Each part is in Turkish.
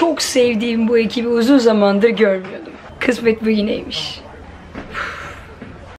Çok sevdiğim bu ekibi uzun zamandır görmüyordum. Kısmet bugüneymiş.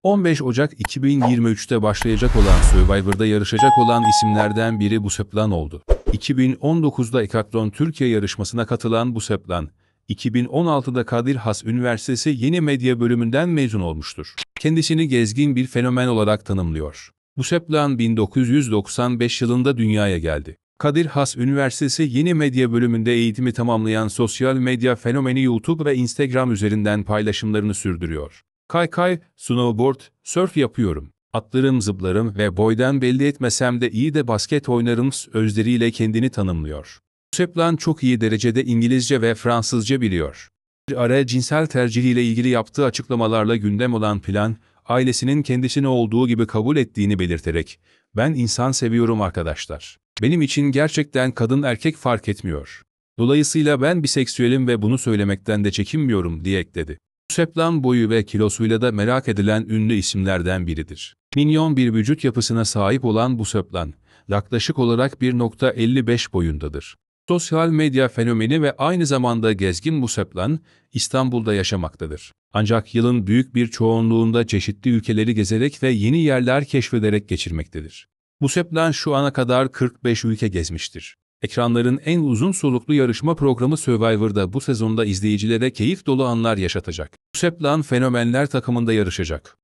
15 Ocak 2023'te başlayacak olan Survivor'da yarışacak olan isimlerden biri Buseplan oldu. 2019'da Ekatlon Türkiye yarışmasına katılan Buseplan, 2016'da Kadir Has Üniversitesi Yeni Medya bölümünden mezun olmuştur. Kendisini gezgin bir fenomen olarak tanımlıyor. Buseplan 1995 yılında dünyaya geldi. Kadir Has Üniversitesi Yeni Medya bölümünde eğitimi tamamlayan sosyal medya fenomeni YouTube ve Instagram üzerinden paylaşımlarını sürdürüyor. Kaykay, snowboard, surf yapıyorum. Atlarım, zıplarım ve boydan belli etmesem de iyi de basket oynarım özleriyle kendini tanımlıyor. Seplan çok iyi derecede İngilizce ve Fransızca biliyor. Bir ara cinsel tercihiyle ilgili yaptığı açıklamalarla gündem olan plan, ailesinin kendisini olduğu gibi kabul ettiğini belirterek, ben insan seviyorum arkadaşlar. Benim için gerçekten kadın erkek fark etmiyor. Dolayısıyla ben biseksüelim ve bunu söylemekten de çekinmiyorum diye ekledi. Seplan boyu ve kilosuyla da merak edilen ünlü isimlerden biridir. Minyon bir vücut yapısına sahip olan bu Seplan, yaklaşık olarak 1.55 boyundadır. Sosyal medya fenomeni ve aynı zamanda gezgin bu Seplan, İstanbul'da yaşamaktadır. Ancak yılın büyük bir çoğunluğunda çeşitli ülkeleri gezerek ve yeni yerler keşfederek geçirmektedir. Bu Seplan şu ana kadar 45 ülke gezmiştir. Ekranların en uzun soluklu yarışma programı Survivor'da bu sezonda izleyicilere keyif dolu anlar yaşatacak. Seplan fenomenler takımında yarışacak.